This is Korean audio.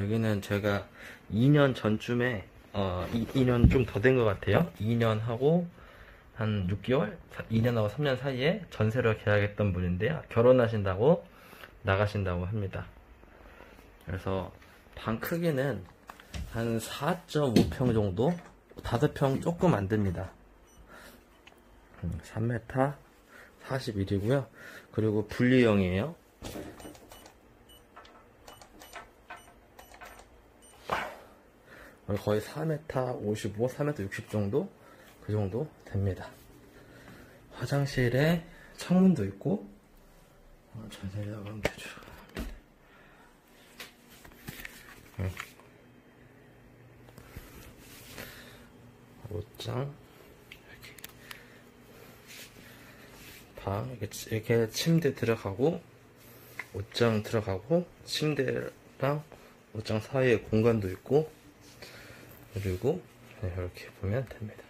여기는 제가 2년 전쯤에 어 2, 년 좀 더 된 것 같아요. 2년 하고 한 6개월, 2년하고 3년 사이에 전세로 계약했던 분인데요. 결혼하신다고 나가신다고 합니다. 그래서 방 크기는 한 4.5평 정도, 5평 조금 안 됩니다. 3m 41이고요. 그리고 분리형이에요. 거의 4m 55, 4m 60 정도? 그 정도 됩니다. 화장실에 창문도 있고, 어, 전세를 나가면 되죠. 응. 옷장, 이렇게. 방, 이렇게, 이렇게 침대 들어가고, 옷장 들어가고, 침대랑 옷장 사이에 공간도 있고, 그리고 네, 이렇게 보면 됩니다.